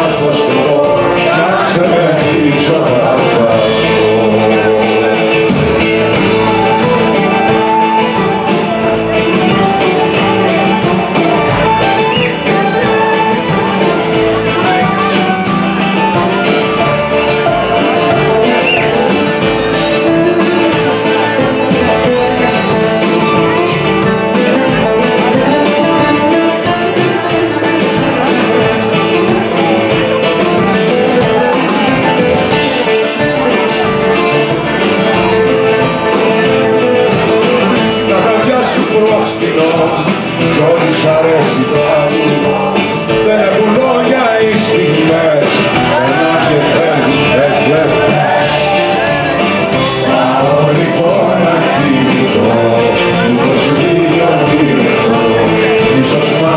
much for σκυλό κι όλοι αρέσει το αγούρο δεν έχουν λόγια οι στιγμές ένα και φεύγουν εκλεφές Πάω λοιπόν να κοιμηθώ με να ίσως μ'